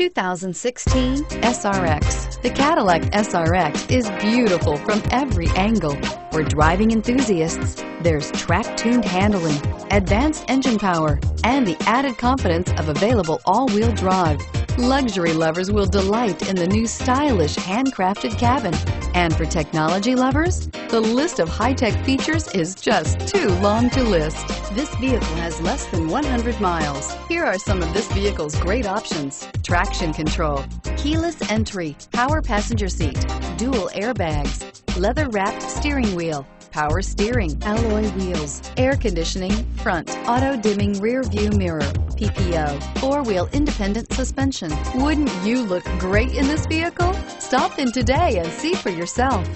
2016 SRX. The Cadillac SRX is beautiful from every angle. For driving enthusiasts, there's track-tuned handling, advanced engine power, and the added confidence of available all-wheel drive. Luxury lovers will delight in the new stylish handcrafted cabin. And for technology lovers, the list of high-tech features is just too long to list. This vehicle has less than 100 miles. Here are some of this vehicle's great options. Traction control, keyless entry, power passenger seat, dual airbags, leather-wrapped steering wheel, power steering, alloy wheels, air conditioning, front, auto-dimming rear view mirror, PPO, four-wheel independent suspension. Wouldn't you look great in this vehicle? Stop in today and see for yourself.